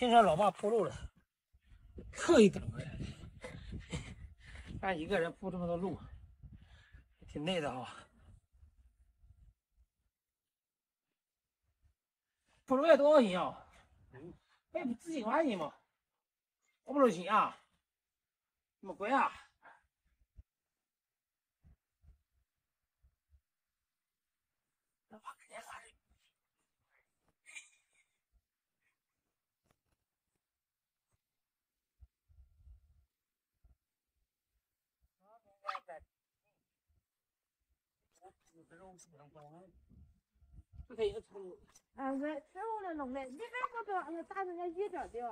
听说老爸铺路了，特意赶回来的。俺一个人铺这么多路，挺累的啊。铺路要多少钱啊？哎，不几块钱吗？我不多钱啊？这么贵啊？老爸肯定还是。这可以出。啊，喂，吃我的弄的，你别我这俺打人家一点点，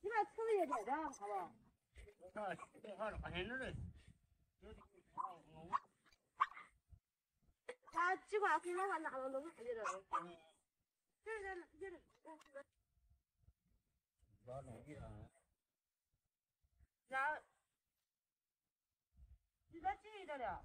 你把吃的一点点，好不？他几块钱的话拿到弄去的，这这这这。你这几一点了？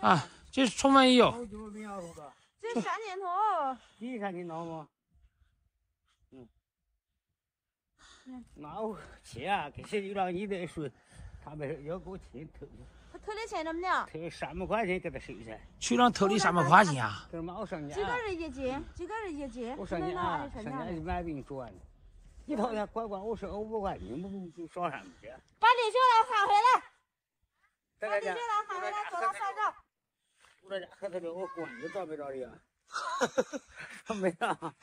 啊，这是充分有。这三年头，你看你闹吗？嗯，那我钱啊，给谁有了你得说，他们要给我钱投，他投的钱怎么样？投三百块钱给他收噻。去让偷的三百块钱啊？这嘛我上几个人一斤？几个人一斤？我上年啊，上年就买饼做完了，一套钱乖乖，我收五百块钱，不不少上去。把李秀兰喊回来，这个家把李秀，兰喊回来，找他算账。我这家和他这我管子找 没着的呀？没着，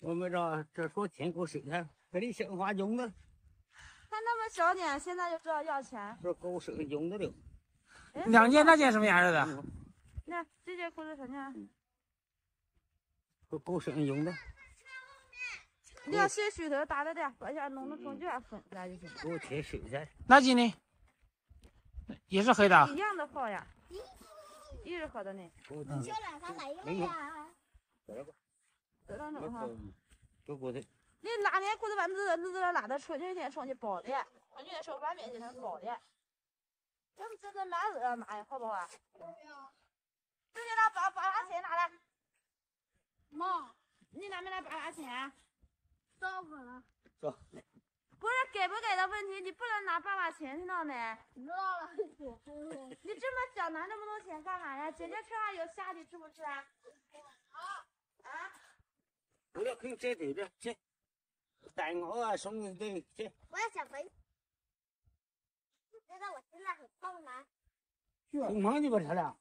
我没着，这说钱给我收下，给你生花用的，他那么小点，现在就知道要钱。说给我收用的了。哎两件，那件什么颜色的？那这件裤子什么样？给给我收用的，你要洗水头打的点，把下弄的中间粉出来就行。给我钱收噻。那件呢？也是黑的。一样的号呀，一直喝的呢，给我嗯钱。两三百没有呀。得了吧，都让我弄哈。给我的。你拉那裤子把日日子拉的出去天上去包的，出去的时候外面给他包的。这这蛮热妈呀，好不好啊？自己拿八八八钱拿来，妈，你拿没拿八八钱？了，走，不是给不给的问题，你不能拿爸爸钱，听到没？知道了。你这么小拿那么多钱干嘛呀？姐姐车上有虾，你吃不吃啊？啊？我要可以再对着去，蛋糕啊，送的对去。我要想回。觉得我现在很胖吗？红胖你不吃了？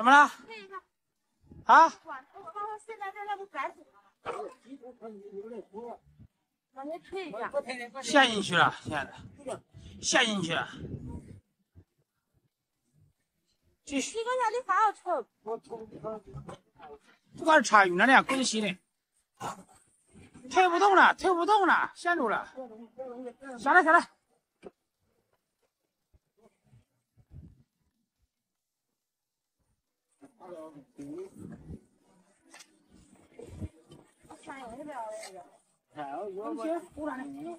怎么了？退一下，啊？我把我现在在那不赶紧了，往前退一下。陷进去了，亲爱的陷进去了。继续，这个下你还要抽？这块插鱼了呢，滚稀的，推不动了，推不动了，陷住了。下来，下来。上有一边那个。还有有不？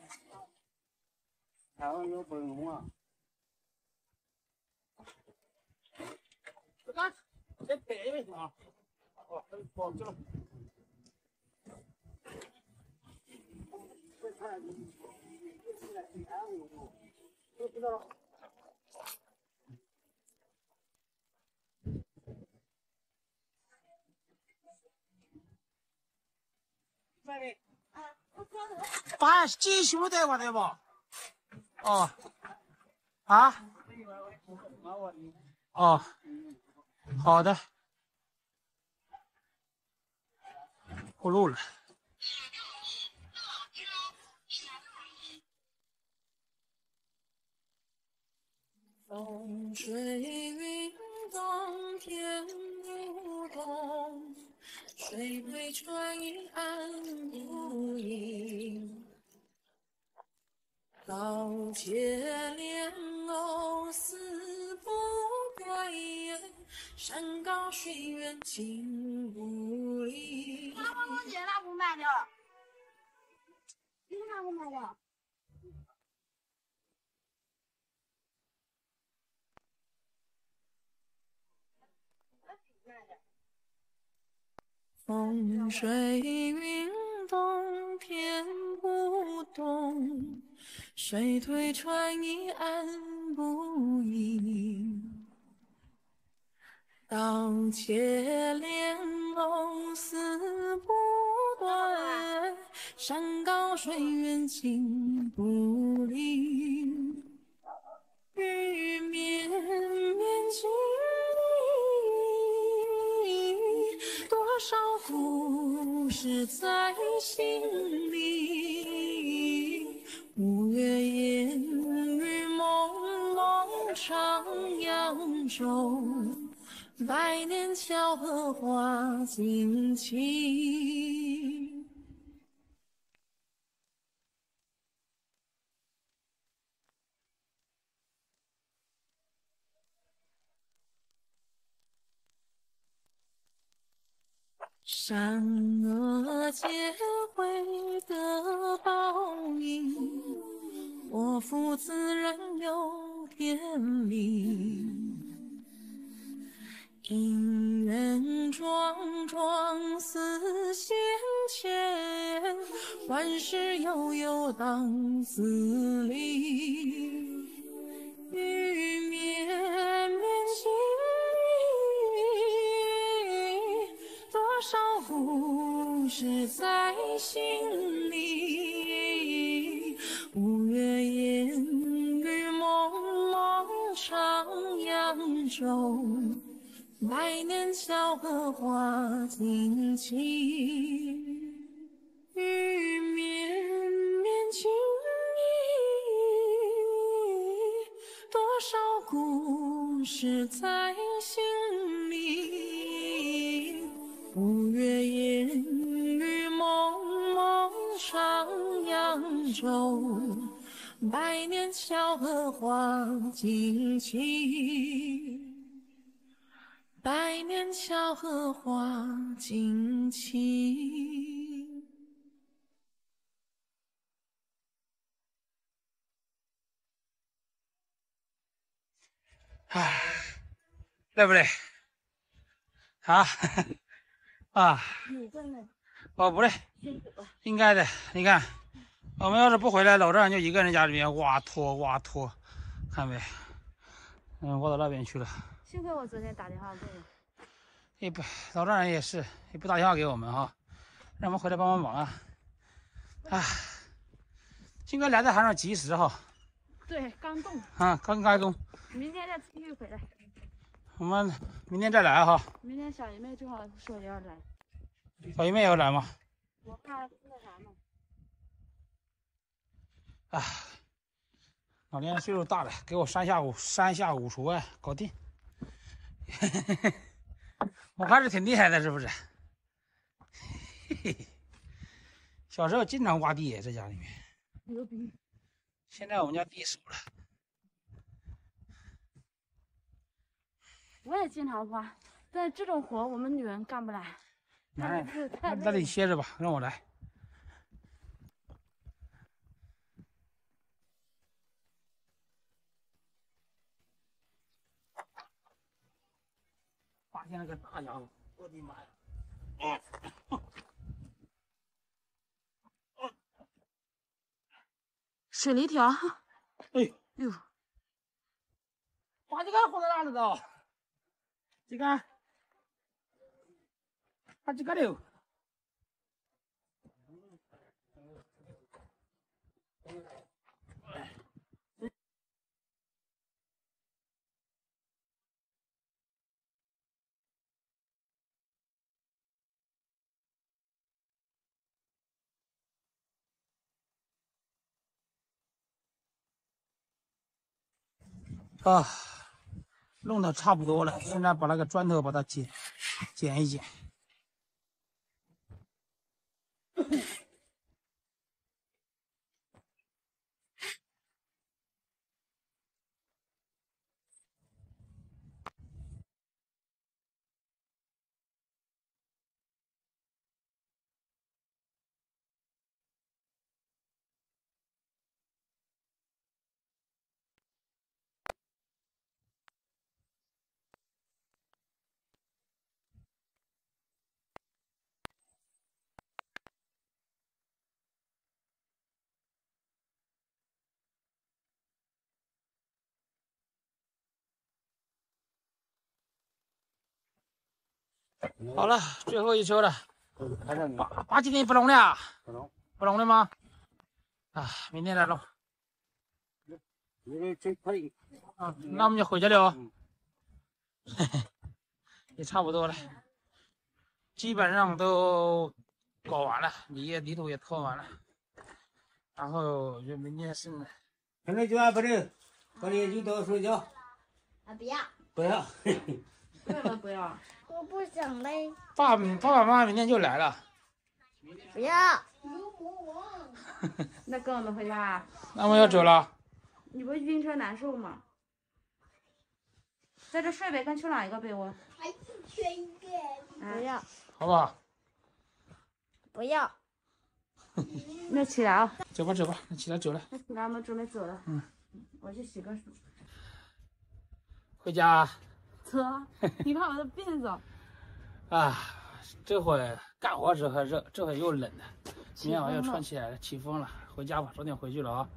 还有有不用啊？这个，这背一背啊。哦，这包住了。把鸡胸带过来吧。哦，啊？哦，好的。过路了。风吹云动，天不动，水对船影暗不影。刀切莲藕丝不对，山高水远情不离。那我我姐那不卖的，你那不卖的。风吹云动，天不动，水推船移岸不移。刀切莲藕丝不断，山高水远情不离。雨绵绵故事在心里。五月烟雨蒙蒙，唱扬州，百年桥和花锦旗。善恶皆会得报应，祸福自然有天理。姻缘桩桩似线牵，万事悠悠当自立。多少故事在心里。五月烟雨蒙蒙，唱扬州，百年桥和花锦旗。雨绵绵情意，多少故事在扬州，百年小荷花锦旗。百年小荷花锦旗。唉，累不累？啊啊！你真累我不累，辛苦了。应该的。你看，我们要是不回来，老丈人就一个人家里面挖拖挖拖，看没？嗯，挖到那边去了。幸亏我昨天打电话问了。也不，老丈人也是，也不打电话给我们哈，让我们回来帮帮忙啊。哎，幸亏来的还算及时哈，对，刚动，啊，刚开工，明天再继续回来。我们明天再来哈。明天小姨妹正好说要来，小姨妹也要来吗？我怕那啥嘛。啊，老年人岁数大了，给我三下五三下五除二搞定。我还是挺厉害的，是不是？嘿嘿，小时候经常挖地，在家里面。牛逼！现在我们家地少了，我也经常挖，但这种活我们女人干不来，男人那你歇着吧，让我来。发现了个大家伙，我的妈呀！水泥条。哎，呦，把这个放在哪里了？这个，把这个的。啊，弄得差不多了，现在把那个砖头把它剪剪一剪。好了，最后一车了，八八今天不弄了啊，不弄，不弄了吗？啊，明天再弄。你这真可以。啊，那我们就回去了哦嗯。嘿嘿，也差不多了，基本上都搞完了，泥也泥土也拖完了，然后就明天剩了。现在就按把这把这引导睡觉，啊，不要，不要。为什么不要？我不想嘞，爸爸爸妈妈明天就来了，不要。那跟我们回家啊？那我要走了。你不晕车难受吗？在这睡呗，跟秋朗一个被窝。还缺一个。不要，好不好？不要。那起来啊！走吧走吧，那起来走了，那起来，我们准备走了。嗯，我去洗个手。回家走，你看我的辫子。啊。这会干活时候热，这会又冷了，明天我要穿起来了，起风了。回家吧，早点回去了啊，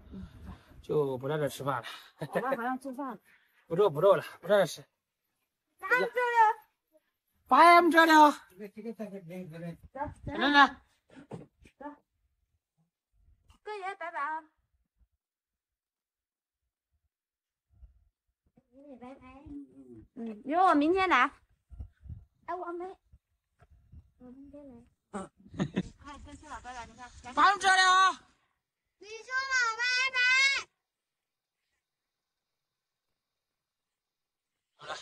就不在这吃饭了。我爸好像做饭。不做不做了，不在这吃。咱这里。爸们这了，走，来来来，嗯，你说我明天来。哎，我没，我明天来。嗯。快生气了，哥哥，你看。发生车了啊！你说我拜拜。好了。